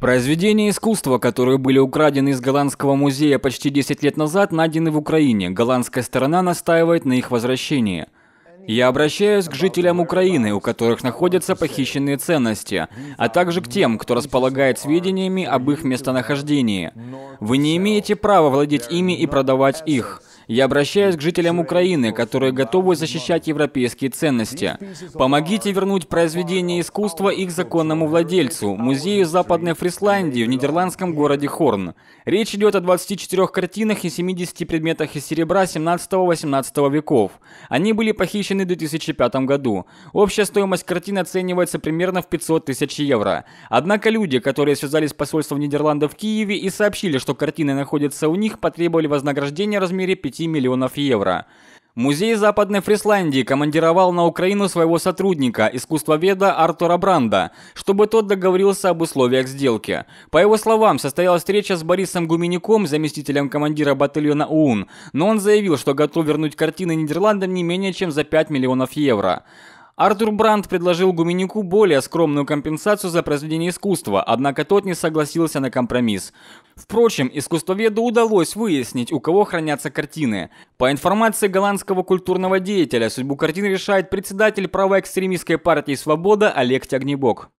Произведения искусства, которые были украдены из Голландского музея почти 10 лет назад, найдены в Украине. Голландская сторона настаивает на их возвращении. Я обращаюсь к жителям Украины, у которых находятся похищенные ценности, а также к тем, кто располагает сведениями об их местонахождении. Вы не имеете права владеть ими и продавать их. Я обращаюсь к жителям Украины, которые готовы защищать европейские ценности. Помогите вернуть произведения искусства их законному владельцу, музею Западной Фрисландии в нидерландском городе Хорн. Речь идет о 24 картинах и 70 предметах из серебра 17-18 веков. Они были похищены в 2005 году. Общая стоимость картин оценивается примерно в 500 тысяч евро. Однако люди, которые связались с посольством Нидерландов в Киеве и сообщили, что картины находятся у них, потребовали вознаграждения в размере 5 миллионов евро. Музей Западной Фрисландии командировал на Украину своего сотрудника, искусствоведа Артура Бранда, чтобы тот договорился об условиях сделки. По его словам, состоялась встреча с Борисом Гуменюком, заместителем командира батальона ОУН, но он заявил, что готов вернуть картины Нидерландам не менее чем за 5 миллионов евро. Артур Брандт предложил Гуменюку более скромную компенсацию за произведение искусства, однако тот не согласился на компромисс. Впрочем, искусствоведу удалось выяснить, у кого хранятся картины. По информации голландского культурного деятеля, судьбу картин решает председатель правоэкстремистской партии «Свобода» Олег Тягнебок.